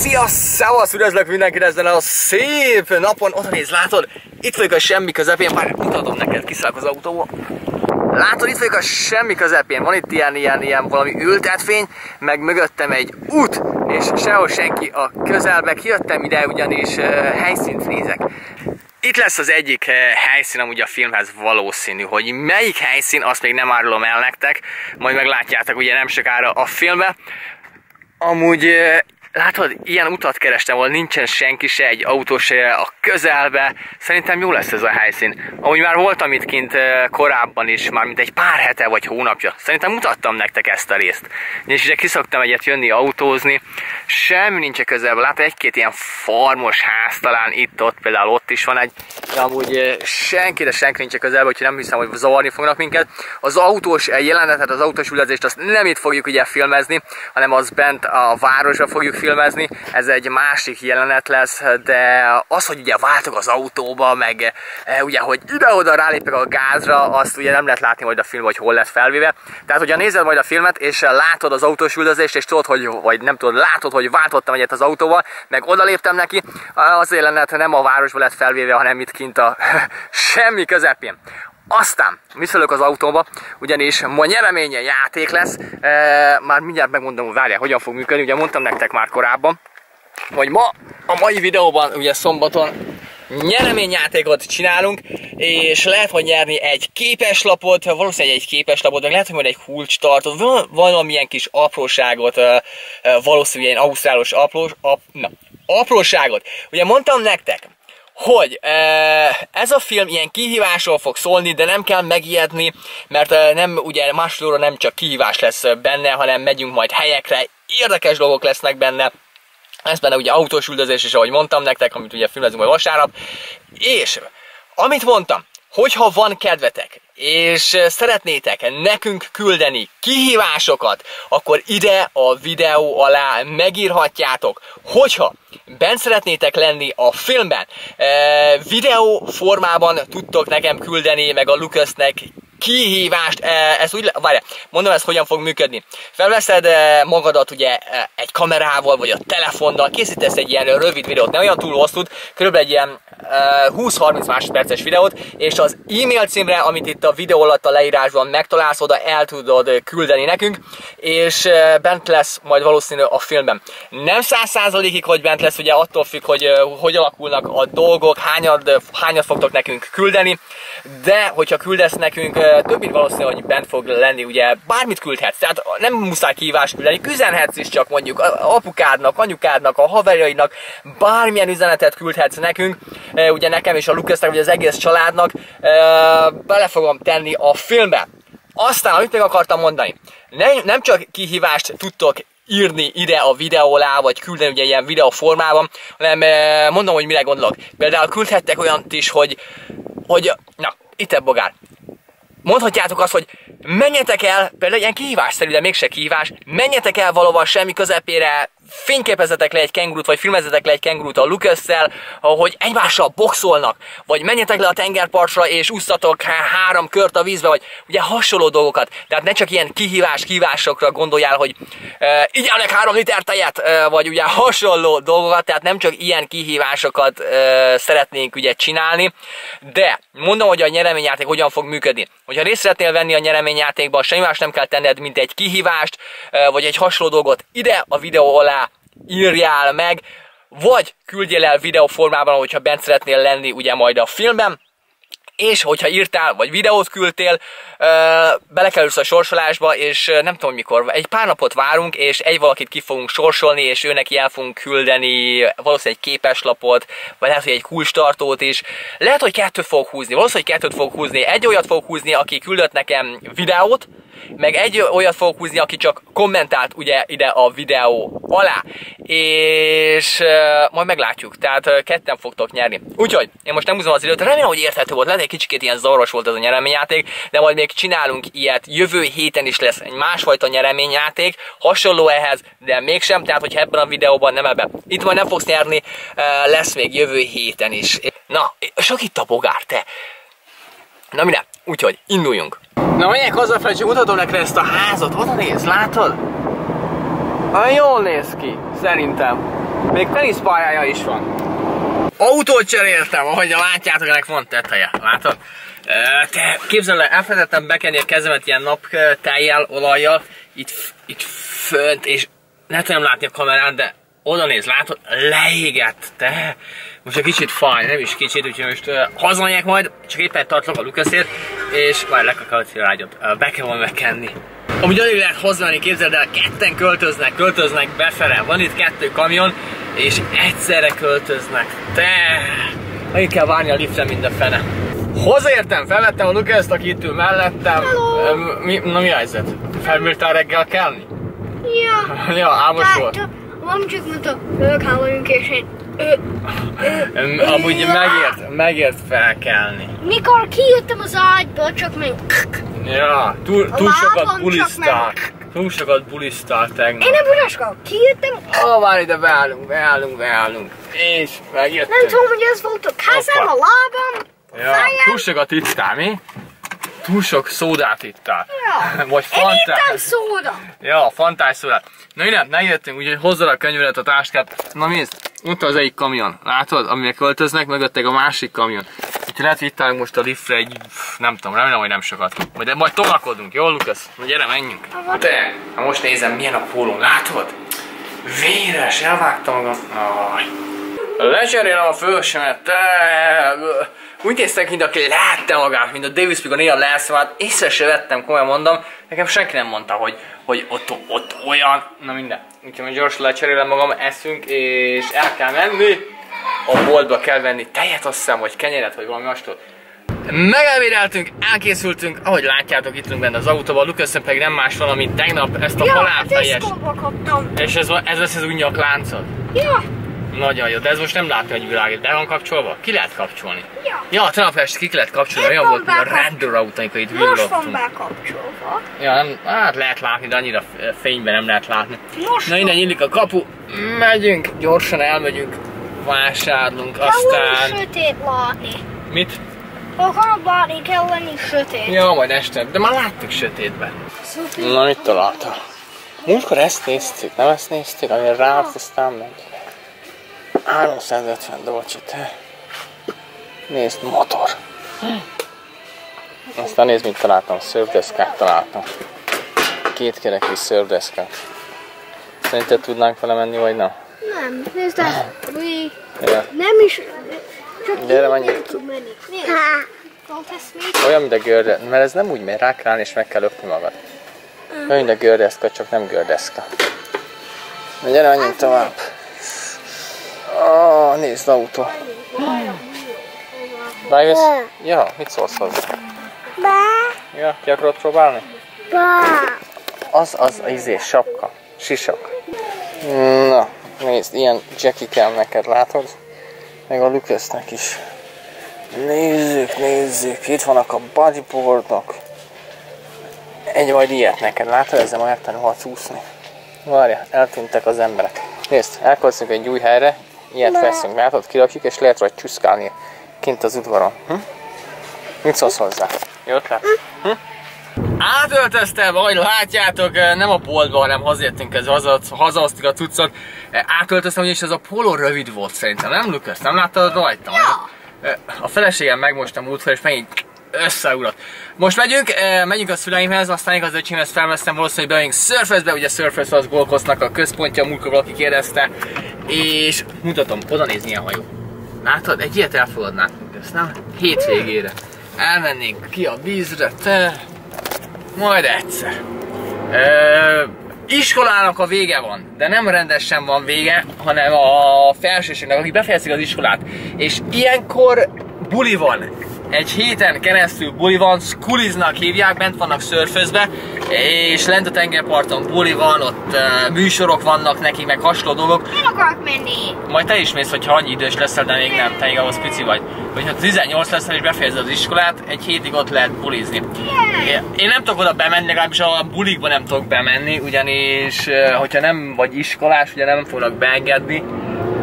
Szia, szevasz, üdvözlök mindenkit ezen a szép napon. Oda néz, látod? Itt vagyok a semmi közepén, már mutatom neked, kiszállok az autóból. Látod, itt vagyok a semmi közepén, van itt ilyen, ilyen, ilyen valami ültetvény, meg mögöttem egy út, és sehol senki a közelbe. Kijöttem ide, ugyanis uh, helyszínt nézek. Itt lesz az egyik helyszín amúgy a filmhez valószínű, hogy melyik helyszín, azt még nem árulom el nektek, majd meglátjátok ugye nem sokára a filmbe. Amúgy Látod, ilyen utat kerestem, ahol nincsen senki se, egy autó se a közelbe. Szerintem jó lesz ez a helyszín. Ahogy már voltam itt kint korábban is, már mint egy pár hete vagy hónapja. Szerintem mutattam nektek ezt a részt. És ide kiszoktam egyet jönni autózni. Semmi nincs a közelben. Látod, egy-két ilyen farmos ház talán itt-ott, például ott is van egy. De amúgy eh, senki, de senki nincs a közelben, úgyhogy nem hiszem, hogy zavarni fognak minket. Az autós jelenetet, az autós ülezést azt nem itt fogjuk ugye filmezni, hanem az bent a városba fogjuk filmezni, ez egy másik jelenet lesz, de az, hogy ugye váltok az autóba, meg e, ugye, hogy ide-oda rálépek a gázra, azt ugye nem lehet látni majd a film, hogy hol lesz felvéve. Tehát, hogyha nézed majd a filmet, és látod az autós üldözést, és tudod, hogy, vagy nem tudod, látod, hogy váltottam egyet az autóval, meg odaléptem neki, az jelenet nem a városba lett felvéve, hanem itt kint a semmi közepén. Aztán visszalök az autóba, ugyanis ma nyereménye játék lesz. E, már mindjárt megmondom, várjál, hogyan fog működni. Ugye mondtam nektek már korábban, hogy ma a mai videóban, ugye szombaton nyereményjátékot csinálunk, és lehet, hogy nyerni egy képeslapot, valószínűleg egy képeslapot, meg lehet, hogy majd egy kulcs tartott, van valamilyen kis apróságot, valószínűleg ilyen ausztrálos aprós, ap, na, apróságot. Ugye mondtam nektek, hogy ez a film ilyen kihívásról fog szólni, de nem kell megijedni, mert nem, ugye másodóra nem csak kihívás lesz benne, hanem megyünk majd helyekre, érdekes dolgok lesznek benne, ez benne ugye autós üldözés is, ahogy mondtam nektek, amit ugye filmezünk majd vasárnap, és amit mondtam, hogyha van kedvetek, és szeretnétek nekünk küldeni kihívásokat, akkor ide a videó alá megírhatjátok, hogyha bent szeretnétek lenni a filmben, videó formában tudtok nekem küldeni, meg a Lucasnek kihívást, ez úgy, várj, mondom ezt hogyan fog működni. Felveszed magadat ugye egy kamerával, vagy a telefonnal, készítesz egy ilyen rövid videót, ne olyan túl hosszút, körülbelül egy ilyen 20-30 másodperces videót, és az e-mail címre, amit itt a videó alatt a leírásban megtalálsz, oda el tudod küldeni nekünk, és bent lesz majd valószínű a filmben. Nem száz százalékig, hogy bent lesz, ugye attól függ, hogy hogy alakulnak a dolgok, hányad, hányat fogtok nekünk küldeni, de hogyha küldesz nekünk több mint valószínű, hogy bent fog lenni, ugye bármit küldhetsz, tehát nem muszáj kihívást küldeni, üzenhetsz is csak mondjuk apukádnak, anyukádnak, a haverjaidnak, bármilyen üzenetet küldhetsz nekünk, ugye nekem és a Lukasznak, vagy az egész családnak, bele fogom tenni a filmbe. Aztán, amit még akartam mondani, nem, nem csak kihívást tudtok írni ide a videó alá, vagy küldeni ugye ilyen videó formában, hanem mondom, hogy mire gondolok. Például küldhettek olyant is, hogy, hogy na, itt bogár. Mondhatjátok azt, hogy menjetek el, például ilyen kihívásszerű, de mégse kihívás, menjetek el valahol semmi közepére, fényképezetek le egy kengurút, vagy filmezetek le egy kengurút a lucas hogy egymással boxolnak, vagy menjetek le a tengerpartra és úszatok három kört a vízbe, vagy ugye hasonló dolgokat. Tehát ne csak ilyen kihívás kihívásokra gondoljál, hogy e, igyelnek három liter tejet, e, vagy ugye hasonló dolgokat, tehát nem csak ilyen kihívásokat e, szeretnénk ugye csinálni, de mondom, hogy a nyereményjáték hogyan fog működni. Hogyha részt szeretnél venni a nyereményjátékban, semmi más nem kell tenned, mint egy kihívást, vagy egy hasonló dolgot ide a videó alá írjál meg, vagy küldjél el videóformában, hogyha bent szeretnél lenni ugye majd a filmben, és hogyha írtál, vagy videót küldtél, belekerülsz a sorsolásba, és nem tudom mikor, egy pár napot várunk, és egy valakit ki fogunk sorsolni, és őnek el fogunk küldeni valószínűleg egy képeslapot, vagy lehet, hogy egy kulcstartót is. Lehet, hogy kettőt fog húzni, valószínűleg kettőt fog húzni. Egy olyat fog húzni, aki küldött nekem videót, meg egy olyat fogok húzni, aki csak kommentált ugye ide a videó alá, és majd meglátjuk, tehát ketten fogtok nyerni. Úgyhogy én most nem húzom az időt, remélem, hogy érthető volt, lehet kicsikét ilyen zaros volt ez a nyereményjáték, de majd még csinálunk ilyet, jövő héten is lesz egy másfajta nyereményjáték, hasonló ehhez, de mégsem, tehát hogy ebben a videóban nem ebben. Itt majd nem fogsz nyerni, uh, lesz még jövő héten is. Na, sok itt a bogár, te! Na minden, úgyhogy induljunk! Na megyek hazafelé, csak mutatom neked ezt a házat. Oda néz, látod? Ha jól néz ki, szerintem. Még teniszpályája is van. Autót cseréltem, ahogy látjátok, ennek van teteje. Látod? Te képzeld el, elfelejtettem bekenni a kezemet ilyen naptejjel, olajjal, itt, itt fönt, és ne tudom látni a kamerán, de oda néz, látod? Leégett, te! Most egy kicsit fáj, nem is kicsit, úgyhogy most uh, hazamegyek majd, csak éppen tartlak a Lukaszért, és majd lekakalt a rágyot. Uh, be kell volna megkenni. Amúgy alig lehet hozzámenni, képzeld el, ketten költöznek, költöznek befele. Van itt kettő kamion, és egyszerre költöznek. Te! Meg kell várni a liftre, mind a fene. Hozzáértem, felvettem a Lukaszt, aki itt ül mellettem. Hello. Mi, na mi a helyzet? Felműltál reggel kelni? Ja. Ja, álmos volt. Tehát, Van csak mondta, föl kell vagyunk, és én... Amúgy megért, megért felkelni. mikor kijöttem az ágyból, csak még... Ja, túl, túl sokat csak bulisztál. Túl sokat bulisztál tegnap. Én nem budaska, kijöttem, Ó, várj ide, beállunk, beállunk, beállunk. És megjöttünk. nem tudom, hogy ez volt a kezem, a lábam, a Ja, fejem. túl sokat ittál, mi? Túl sok szódát ittál. Ja. Vagy Én fantás. szóda. Ja, fantás szódát. Na innen, megjöttünk, úgyhogy hozzad a könyvedet, a táskát. Na nézd, ott az egyik kamion. Látod, amire költöznek, mögöttek a másik kamion. Úgyhogy lehet, itt állunk most a liftre egy, nem tudom, remélem, hogy nem sokat. Majd, de majd tolakodunk, jó Lukasz? Na gyere, menjünk. Te, na most nézem, milyen a póló, látod? Véres, elvágtam magam. Aj. Lecserélem a fősemet, te... Úgy néztek, mint aki látta magát, mint a Davis Pig a néha leszvált, észre se vettem, komolyan mondom, nekem senki nem mondta, hogy, hogy ott, ott olyan, na minden. Úgyhogy most gyorsan lecserélem magam, eszünk, és el kell menni, a boltba kell venni tejet, azt hiszem, vagy kenyeret, vagy valami hasonlót. Megelvédeltünk, elkészültünk, ahogy látjátok, itt ülünk benne az autóban, Lukasz pedig nem más van, mint tegnap ezt a Ja, halálfejes. kaptam. És ez, ez lesz az új nyakláncod? Ja, Nagyon jó, de ez most nem látom, hogy világít. De van kapcsolva? Ki lehet kapcsolni? ja. Ja, tegnap este ki lehet kapcsolni, olyan volt, mint a bekap- rendőrautó, amikor itt Most van villogtunk. bekapcsolva. Ja, nem, hát lehet látni, de annyira fényben nem lehet látni. Most Na innen nyílik a kapu, megyünk, gyorsan elmegyünk, vásárlunk, Kell aztán... sötét látni. Mit? Ha akarod látni, kell lenni sötét. Ja, majd este, de már láttuk sötétben. Szuper. Na, mit találtál? Múltkor ezt néztük, nem ezt néztük, amire rá aztán meg. 350 dolcsi, te. Nézd, motor. Aztán nézd, mit találtam, szörvdeszkát találtam. Kétkerekű szörvdeszkát. Szerinted tudnánk vele menni, vagy nem? Nem, nézd el. Mi Ja. nem is... Csak Gyere, így nem tud menni. Olyan, mint a görde, mert ez nem úgy megy, rá kell állni, és meg kell lökni magad. Olyan, mint a gördeszka, csak nem gördeszka. Na gyere, menjünk tovább. Ah, nézd, autó. Bejössz? Ja, mit szólsz hozzá? Bá, Ja, ki akarod próbálni? bá. Az, az, az izé, sapka, sisak. Na, nézd, ilyen Jackie kell neked, látod? Meg a Lucasnek is. Nézzük, nézzük, itt vannak a bodyboardok. Egy majd ilyet neked, látod? Ezzel majd megtanulhatsz úszni. Várja, eltűntek az emberek. Nézd, elköltözünk egy új helyre, ilyet veszünk, látod, kirakjuk, és lehet rajta csüszkálni kint az udvaron. Hm? Mit szólsz hozzá? Jó ötlet? Hm? Átöltöztem, ahogy látjátok, eh, nem a boltba, hanem hazajöttünk, ez haza, hazahoztuk a cuccot. Eh, Átöltöztem, ugyanis ez a póló rövid volt szerintem, nem Lukasz? Nem láttad rajtam? Eh, A feleségem megmostam múltkor, és megint összeugrott. Most megyünk, megyünk a szüleimhez, aztán igaz öcsémhez felvesztem valószínűleg bemegyünk Surface-be, ugye Surface az Gold Coast-nak a központja, múltkor valaki kérdezte, és mutatom, oda néz milyen hajó. Látod? Egy ilyet elfogadnánk, ezt nem? Hétvégére. Elmennénk ki a vízre, te, majd egyszer. Ö, iskolának a vége van, de nem rendesen van vége, hanem a felsőségnek, akik befejezik az iskolát. És ilyenkor buli van. Egy héten keresztül buli van, skuliznak hívják, bent vannak szörfözbe, és lent a tengerparton buli van, ott uh, műsorok vannak nekik, meg hasonló dolgok. Én akarok menni. Majd te is mész, hogyha annyi idős leszel, de még nem, te még ahhoz pici vagy. Hogyha 18 leszel és befejezed az iskolát, egy hétig ott lehet bulizni. Yeah. Én nem tudok oda bemenni, legalábbis a bulikba nem tudok bemenni, ugyanis eh, hogyha nem vagy iskolás, ugye nem fognak beengedni.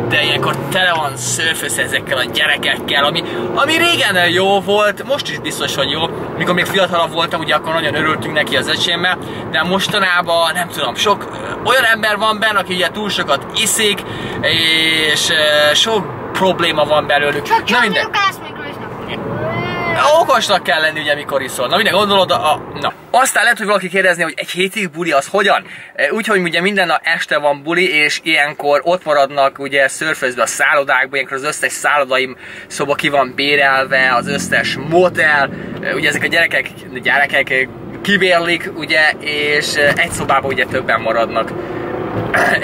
De ilyenkor tele van szörföz ezekkel a gyerekekkel, ami, ami régen jó volt, most is biztos, hogy jó. Mikor még fiatalabb voltam, ugye akkor nagyon örültünk neki az öcsémmel, de mostanában nem tudom, sok olyan ember van benne, aki ugye túl sokat iszik, és sok probléma van belőlük. Csak Na minden. Lucas Miklósnak. Okosnak kell lenni, ugye, mikor iszol. Na minden gondolod, a, a, na. Aztán lehet, hogy valaki kérdezni, hogy egy hétig buli az hogyan? E, Úgyhogy ugye minden nap este van buli, és ilyenkor ott maradnak ugye szörfözve a szállodákban, ilyenkor az összes szállodaim szoba ki van bérelve, az összes motel, e, ugye ezek a gyerekek, gyerekek kibérlik, ugye, és e, egy szobában ugye többen maradnak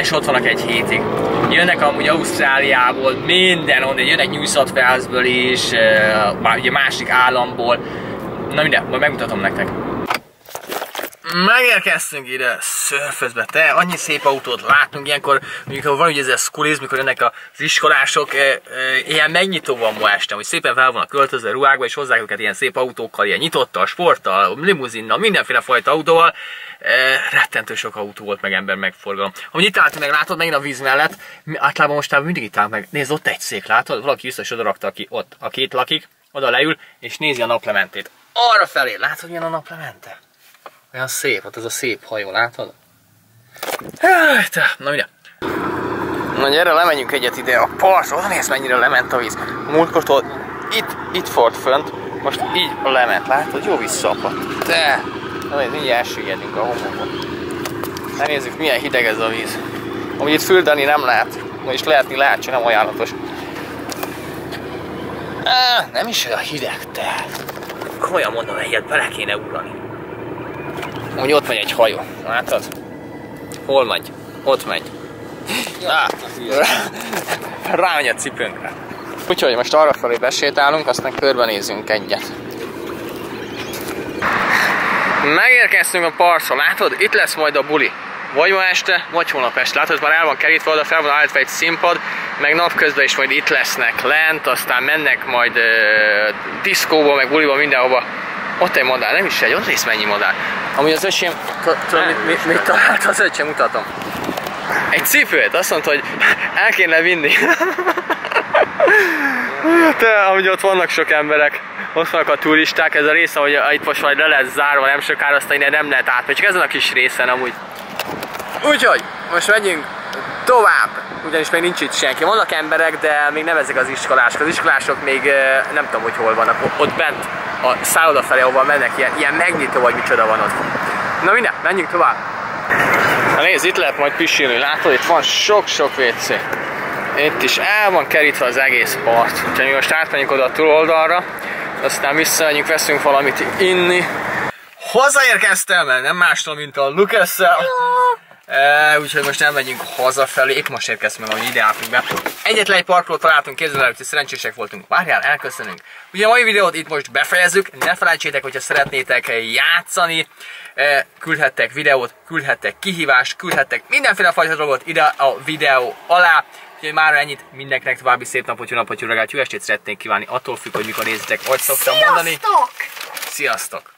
és ott vannak egy hétig. Jönnek amúgy Ausztráliából, minden onnan, jönnek New South Walesből is, eh, má- ugye másik államból. Na minden, majd megmutatom nektek. Megérkeztünk ide szörfözbe, te, annyi szép autót látunk ilyenkor, amikor van ugye ez a skuliz, mikor jönnek az iskolások, e, e, ilyen megnyitó van ma este, hogy szépen fel vannak költözve ruhákba, és hozzák őket ilyen szép autókkal, ilyen nyitottal, sporttal, limuzinnal, mindenféle fajta autóval. E, rettentő sok autó volt, meg ember megforgalom. Amúgy itt álltunk meg, látod, megint a víz mellett, általában mostában mindig itt állunk meg. Nézd, ott egy szék, látod? Valaki biztos oda rakta, aki ott, aki itt lakik, oda leül, és nézi a naplementét. Arra felé, látod, milyen a naplemente? Olyan szép, ott ez a szép hajó, látod? Jaj, te, na ugye. Na gyere, lemenjünk egyet ide a partra, oda nézd mennyire lement a víz. Múltkortól itt, itt fort fönt, most így lement, látod? Jó visszaapadt. Te, na majd mindjárt elsüllyedünk a homokba. Na nézzük, milyen hideg ez a víz. Amúgy itt füldeni nem lehet, vagyis lehetni lehet, csak nem ajánlatos. Á, nem is olyan hideg, te. Komolyan mondom, egyet bele kéne ugrani. Úgy ott megy egy hajó, látod? Hol megy? Ott megy. Á, rámegy a cipőnkre. Úgyhogy most arra felé besétálunk, aztán körbenézünk egyet. Megérkeztünk a partra, látod? Itt lesz majd a buli. Vagy ma este, vagy holnap este. Látod, már el van kerítve, oda fel van állítva egy színpad, meg napközben is majd itt lesznek lent, aztán mennek majd uh, diszkóba, meg buliba, mindenhova. Ott egy madár, nem is egy, ott néz mennyi madár. Amúgy az öcsém, tudod, mit, mit, mit talált az öcsém, mutatom. Egy cipőt, azt mondta, hogy el kéne vinni. Te, amúgy ott vannak sok emberek, ott vannak a turisták, ez a része, hogy itt most majd le lesz zárva, nem sokára, aztán innen nem lehet átmenni, csak ezen a kis részen amúgy. Úgyhogy, most megyünk tovább, ugyanis még nincs itt senki. Vannak emberek, de még nem ezek az iskolások. Az iskolások még nem tudom, hogy hol vannak. Ott bent a szálloda felé, ahol mennek, ilyen, ilyen megnyitó, vagy micsoda van ott. Na minden, menjünk tovább. Na nézd, itt lehet majd pisilni, látod, itt van sok-sok WC. Itt is el van kerítve az egész part. Úgyhogy mi most átmenjünk oda a túloldalra, aztán visszamegyünk, veszünk valamit inni. Hazaérkeztem, mert nem mástól, mint a lucas E, úgyhogy most nem megyünk hazafelé, épp most érkeztünk meg, hogy ide álltunk be. Egyetlen egy parkolót találtunk, előtt, és szerencsések voltunk. Várjál, elköszönünk. Ugye a mai videót itt most befejezzük, ne felejtsétek, hogyha szeretnétek játszani, e, küldhettek videót, küldhettek kihívást, küldhettek mindenféle fajta dolgot ide a videó alá. Úgyhogy már ennyit, mindenkinek további szép napot, jó napot, jó reggelt, jó estét szeretnék kívánni, attól függ, hogy mikor nézitek, ahogy szoktam mondani. Sziasztok! Sziasztok!